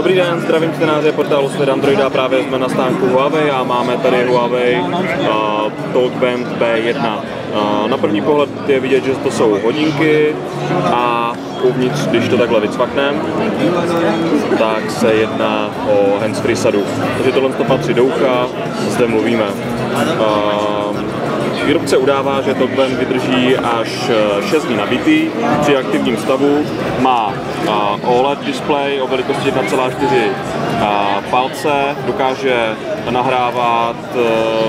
Dobrý den, zdravím čtenáře portálu Svět Androida, právě jsme na stánku Huawei a máme tady Huawei uh, Talkband B1. Uh, na první pohled je vidět, že to jsou hodinky a uvnitř, když to takhle vycvakneme, tak se jedná o handsfree sadu. Takže tohle to patří do ucha, zde mluvíme. Uh, Výrobce udává, že TalkBand vydrží až 6 dní nabitý při aktivním stavu. Má OLED display o velikosti 1,4 palce, dokáže nahrávat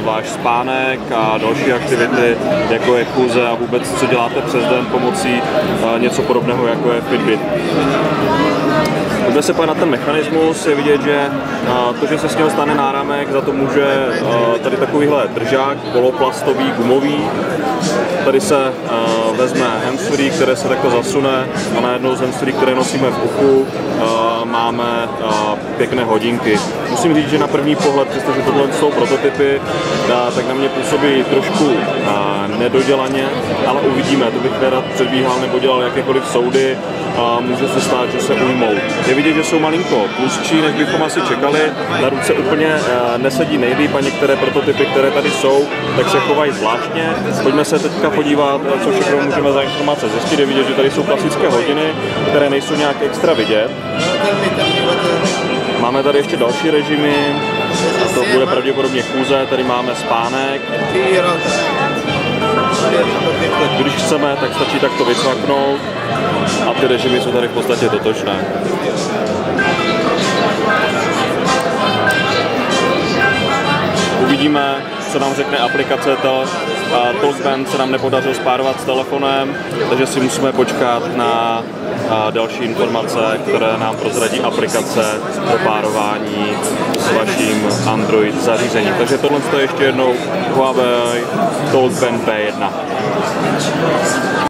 váš spánek a další aktivity, jako je chůze a vůbec, co děláte přes den pomocí něco podobného, jako je Fitbit. Pojďme se na ten mechanismus, je vidět, že to, že se s něho stane náramek, za to může tady takovýhle držák, poloplastový, gumový. Tady se vezme handsfree, které se takto zasune a najednou z handsfree, které nosíme v uchu, máme pěkné hodinky. Musím říct, že na první pohled, přestože tohle jsou prototypy, tak na mě působí trošku nedodělaně, ale uvidíme. To bych nerad předbíhal nebo dělal jakékoliv soudy a může se stát, že se ujmou. Je vidět, že jsou malinko tlustší, než bychom asi čekali. Na ruce úplně nesedí nejlíp a některé prototypy, které tady jsou, tak se chovají zvláštně. Pojďme se teďka podívat, co všechno můžeme za informace zjistit. Je vidět, že tady jsou klasické hodiny, které nejsou nějak extra vidět. Máme tady ještě další režimy, a to bude pravděpodobně chůze, tady máme spánek. Když chceme, tak stačí takto vycvaknout a ty režimy jsou tady v podstatě totočné. Uvidíme, co nám řekne aplikace to. Talkband se nám nepodařilo spárovat s telefonem, takže si musíme počkat na další informace, které nám prozradí aplikace pro párování s vaším Android zařízením. Takže tohle je ještě jednou Huawei Talkband P1.